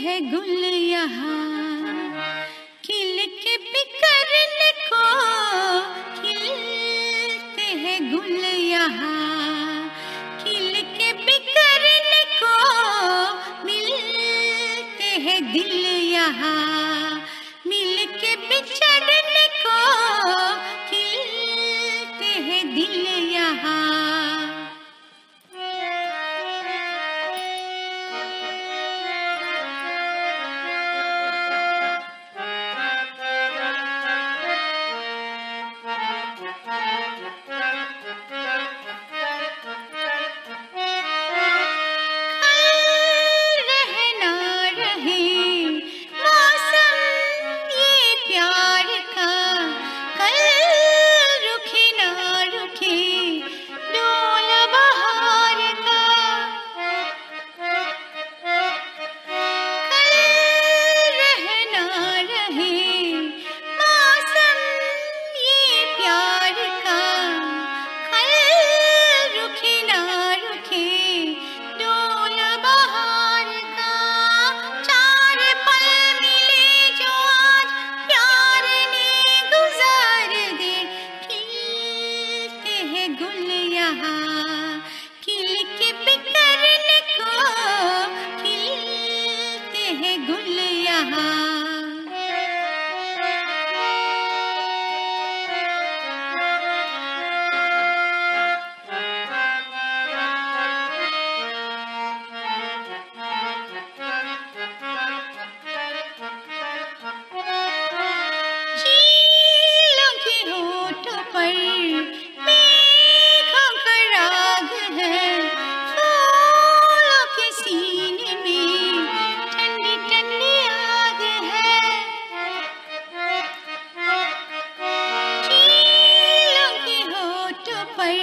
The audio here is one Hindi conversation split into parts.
है गुल यहाँ।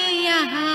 यहाँ